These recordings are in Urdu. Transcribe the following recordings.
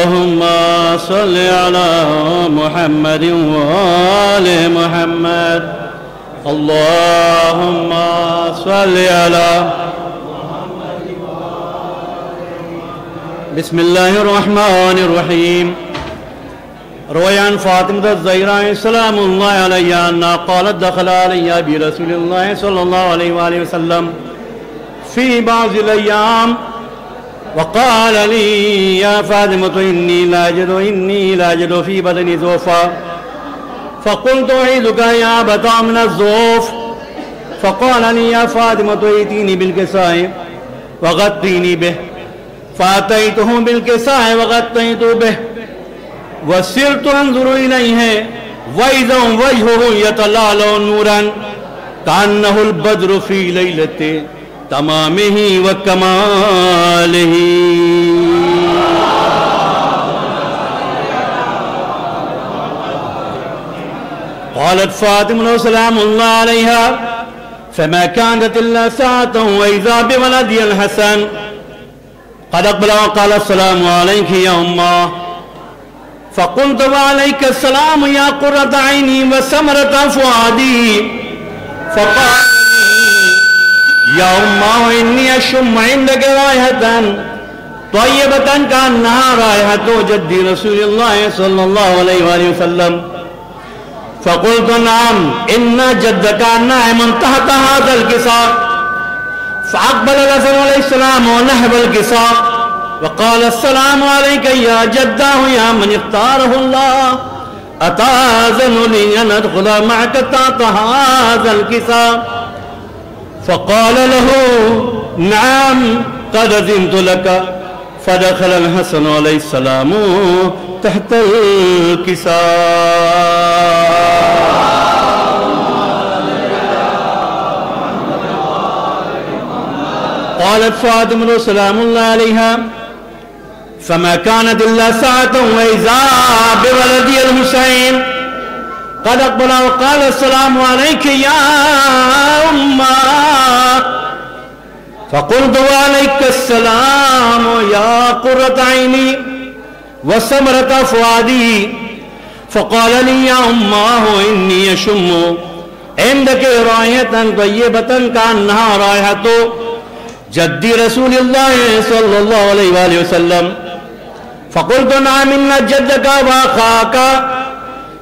اللهم صل على محمد وآل محمد. اللهم صل على بسم الله الرحمن الرحيم. روي عن فاطمة الزهراء سلام الله عليها أنها قالت دخل علي برسول الله صلى الله عليه وآله وسلم في بعض الأيام وقال لي، يا فاطمة، إني لا أجد إني لا أجد في بدني زوفا. فقلت أعيدك يا أبتا من الزوف. فقال لي، يا فاطمة، ائتيني بالكساء وغطيني به. فأتيته بالكساء وغطيت به. وسرت أنظر إليه وإذا وجهه يتلالى نورا، كأنه البدر في ليلة. تمامه وكماله. قالت فاطمة سلام الله عليها فما كانت إلا ساعة وإذا بولدي الحسن. قد أقبل وقال السلام عليك يا أمة. فقلت وعليك السلام يا قرة عيني وسمرة فؤادي فقال یا يا أمه إني أشم عندك رائحة طيبة كأنها رائحة جدي رسول الله صلى الله عليه وآله وسلم فقلت نعم إن جدك النائم تحت هذا الكساء، فأقبل الحسن عليه السلام ونهب الكساء، وقال السلام عليك يا جداه يا من اختاره الله أتاذن لي أن أدخل معك تحت هذا الكساء؟ فقال له نعم قد أذنت لك. فدخل الحسن عليه السلام تحت الكساء. قالت فاطمة سلام الله عليها. فما كانت إلا ساعة وإذا بولدي الحسين. قد أقبل وقال السلام عليك يا أمه فقلت وعليك السلام يا قرة عيني وسمرة فؤادي فقال لي يا أماه إني يشم عندك رائحة طيبة كأنها رائحة جدي رسول الله صلى الله عليه وآله وسلم. فقلت نعم إن جدك وأخاك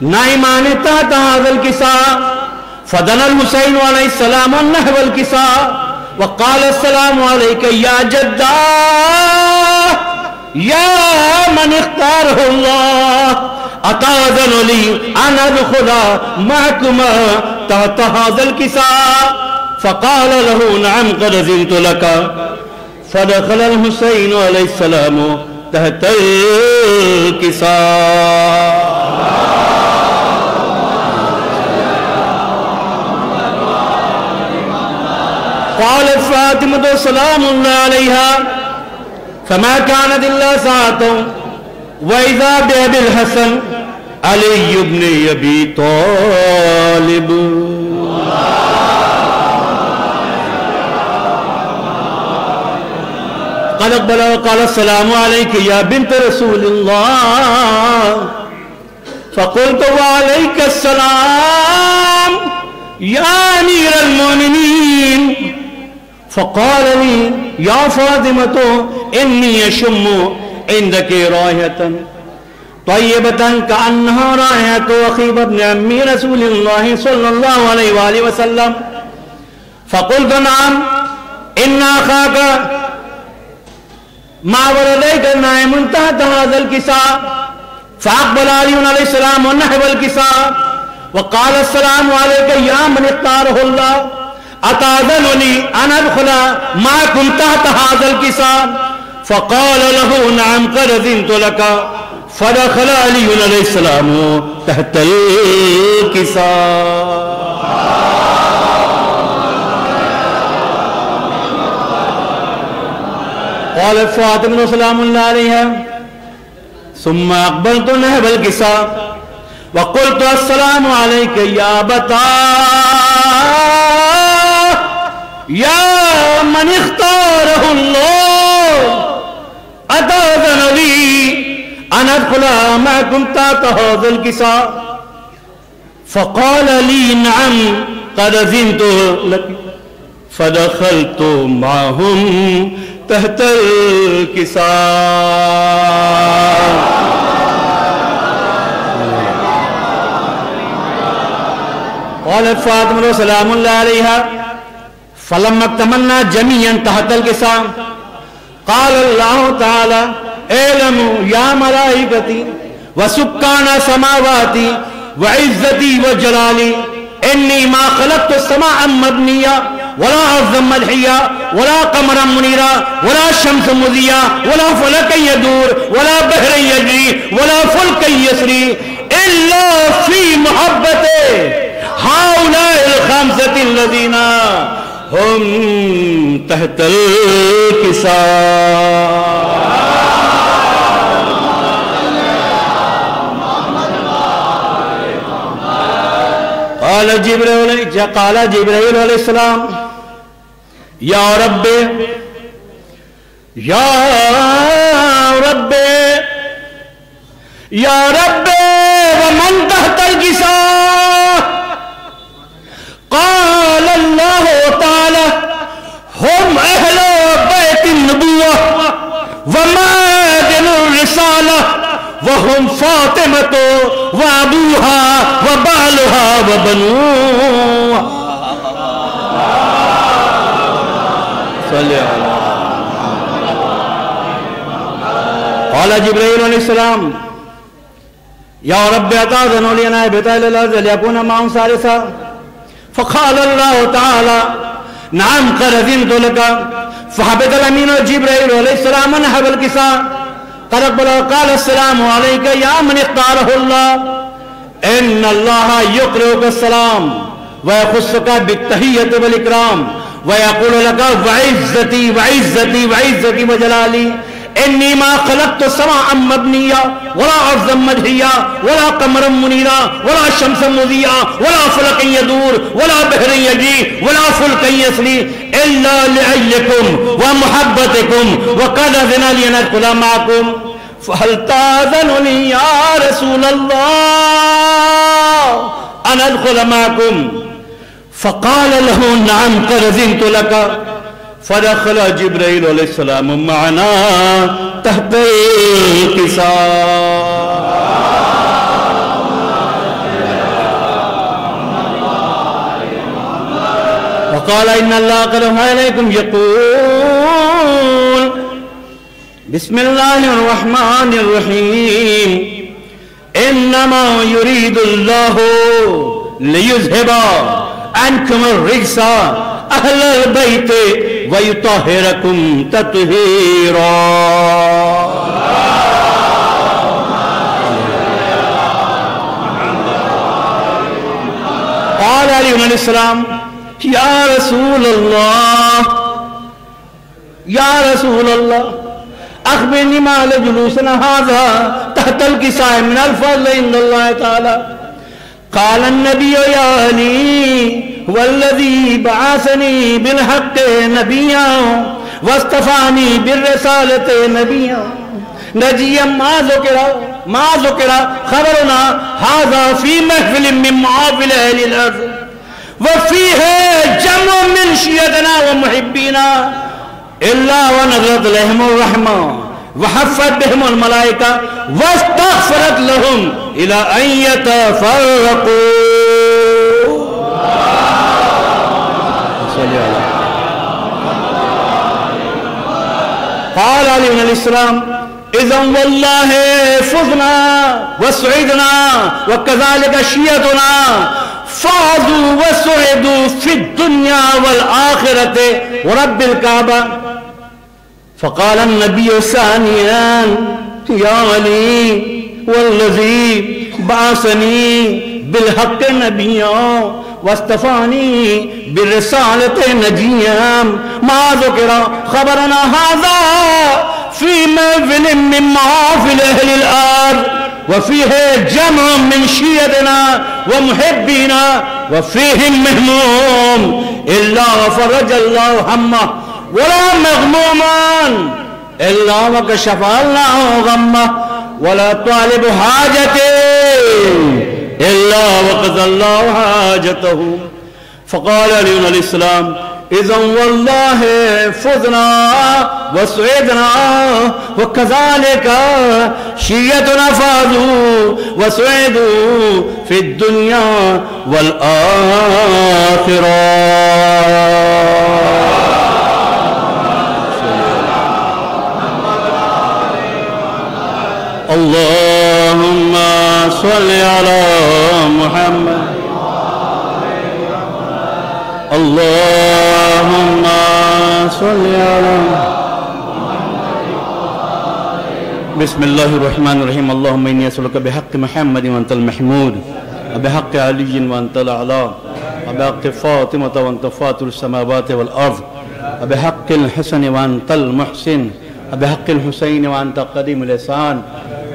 نہ نائمان تحت هذا الكساء فدنا الحسين عليه السلام النحو الكساء وقال السلام عليك يا جدا يا من اختاره الله أتاذن لي أن أدخل معكما تحت هذا الكساء فقال له نعم قد زنت لك۔ فدخل الحسين عليه السلام تحت الكساء فاطمة سلام الله عليها فما كانت إلا ساعة وإذا بأبي الحسن علي بن أبي طالب. قد أقبل وقال السلام عليك يا بنت رسول الله. فقلت وعليك السلام يا أمير المؤمنين. فقال لي، يا فاطمة، إني يشم عندك راية طيبة كأنها راية أخيب ابن أمي رسول الله صلى الله عليه وآله وسلم. فقلت، نعم، إن أخاك ما ولديك نائم تحت هذا الكساء فأقبل علي عليه السلام ونحو الكساء وقال، السلام عليك يا من اختاره الله. أتاذن لي أن أدخل معكم تحت هذا الكساء فقال له نعم نعم قد أذنت لك. فدخل علي عليه السلام تحت الكساء قالت فاطمة سلام الله عليها ثم أقبلت نهب الكساء وقلت السلام عليك يا بتا يا من اختاره الله أتاذن لي أن أدخل معكم تحت هذا الكساء فقال لي نعم، قد أذنت لك فدخلت معهم تحت الكساء قالت فاطمة سلام الله عليها فلما اكتملنا جميعا تحت الكساء، قال الله تعالى اعلموا يا ملائكتي وسكان سماواتي وعزتي وجلالي إني ما خلقت السماء مبنية ولا أرضا ملحية ولا قمرا منيرا ولا شمس مذيا ولا فلكا يدور ولا بحر يجري ولا فلكا يسري إلا في محبته هؤلاء الخمسة الذين هم تحت الكساء قال جبريل قال جبريل عليه السلام يا رب يا رب يا رب، ومن تحت الكساء وهم فاطمة وأبوها وبالها وبنوها صلي على قال جبريل عليه السلام يا رب عطا أتاذن لنا بطال الأرض ليكون معهم ثالثا۔ فقال الله تعالى نعم قد أذنت لك فحبط الأمين جبريل عليه السلام نحب الكساء قد أقبل السلام علیکہ، یا من اختارہ اللہ، ان اللہ يقرئك السلام ويخصك بالتحية والإكرام ويقول لك وعزتی وعزتی وعزتي وجلالي إني ما خلقت السماء مبنية ولا أرضا مدهية ولا قمرا منيرا ولا شمسا مذيا ولا فلكا يدور ولا بحر يجري ولا فلكا يسري إلا لأجلكم ومحبتكم وقد أذن لي أن أدخل معكم. فهل تأذن لي يا رسول الله أن أدخل معكم؟ فقال له نعم قد أذنت لك. فدخل جبريل عليه السلام معنا تحت الكساء وقال إن الله قد أوحى إليكم يقول بسم الله الرحمن الرحيم إنما يريد الله ليذهب عنكم الرجس أهل البيت ويطهركم تطهيرا قال علي عليه السلام، يا رسول الله يا رسول الله أخبرني ما لجلوسنا هذا تحت الكساء من الفضل عند الله تعالى. قال النبي يا علي والذي بعثني بالحق نبيا واصطفاني بالرسالة نبيا. نجيا ما ذكر ما ذكر خبرنا هذا في محفل من معافل أهل الأرض. وفيه جمع من شيعتنا ومحبينا إلا ونزلت لهم الرحمة وحفت بهم الملائكة واستغفرت لهم. إلى أن يتفرقوا. قال علي بن الإسلام، إذا والله فزنا وسعدنا وكذلك شيعتنا فازوا وسعدوا في الدنيا والآخرة. ورب الكعبة. فقال النبي ثانيا یا علی والذی بعثنی بالحق نبیوں واستفانی بالرسالة نجيا. ما ذكر خبرنا هذا في مفل من محافل أهل الأرض وفيه جمع من شيعتنا ومحبينا وفيهم مهموم إلا وفرج الله همه ولا مغموما إلا وكشف الله غمه. ولا طالب حاجته إلا وقضى الله حاجته. فقال علي عليه السلام إذا والله فزنا وسعدنا، وكذلك شيتنا فازوا وسعدوا في الدنيا والآخرة. اللهم صل على محمد. اللهم صل على بسم الله الرحمن الرحيم. اللهم إني أسألك بحق محمد وأنت المحمود. وبحق علي وأنت الأعلى. وبحق فاطمة وأنت فاطر السماوات والأرض. وبحق الحسن وأنت المحسن. وبحق الحسين وأنت قديم الإحسان.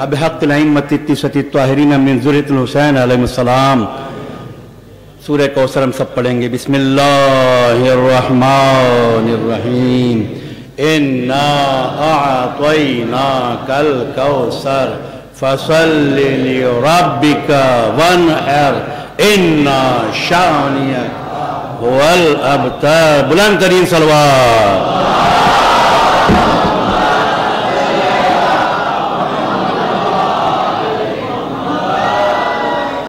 وبحق الأئمة التسعة الطاهرين من ذرية الحسين عليهم السلام۔ سورہ کوثر ہم سب پڑھیں گے۔ بسم اللہ الرحمن الرحیم۔ انا اعطیناک الکوثر۔ فصل لربک وانحر۔ انا شانیک۔ هو بلند ترین صلوات۔